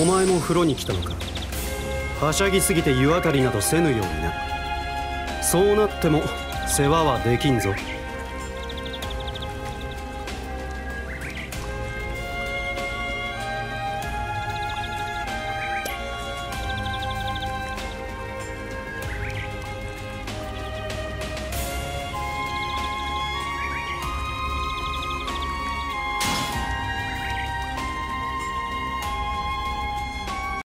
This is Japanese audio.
お前も風呂に来たのか。はしゃぎすぎて湯あたりなどせぬようにな。そうなっても世話はできんぞ。